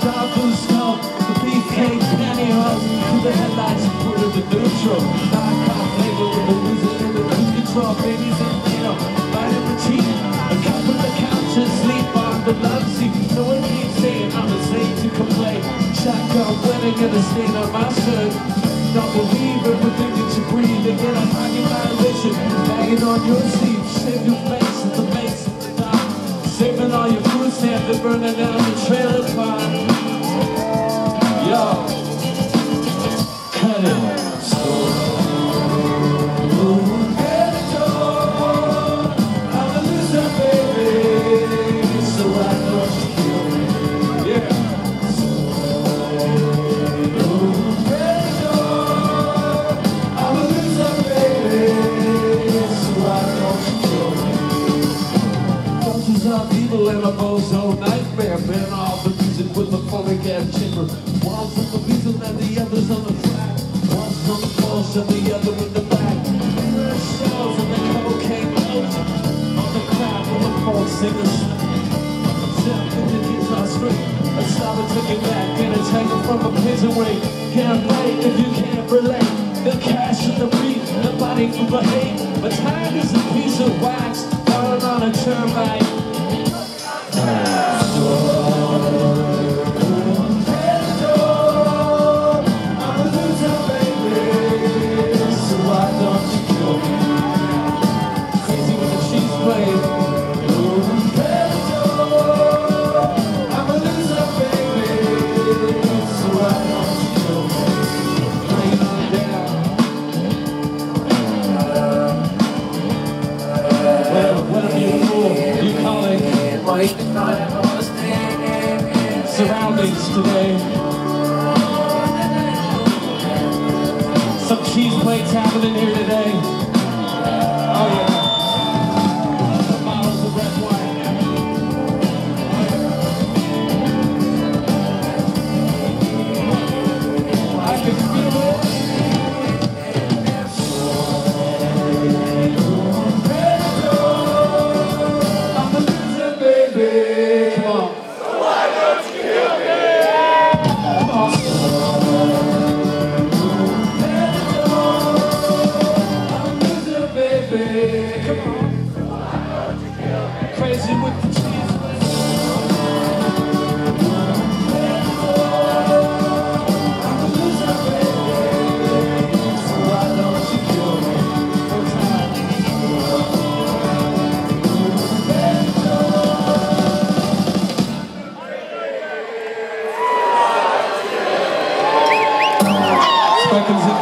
dark and snow The beefcake nanny rolls Through the headlights put in the neutral Black cop label with a loser in the cruise control Babies in Dino, right in the cheek A couple of couches sleep on the love seat No one keeps saying I'm a slave to complain Shotgun winning and a stain on my shirt Not believe it, but think that you breathe Again, I'm hanging my ambition Bagging on your seat. All your food stamps and burning down the trailer park. Yo, cut it. Are evil and a bozo nightmare. Ban all the music with a phonic ass chamber. One's on the reason and the other's on the track. One's on the pulse and the other in the back. Shells and the cocaine ocean. On the crowd with the folk singers. Tell the string. A solid took it back and it's hanging from a prison wing. Can't wait if you can't relate. The cash and the beat, the body from the hate. But time is a piece of wax falling on a termite. I'm it surroundings today. Some cheese plates happening here today.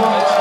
opponent.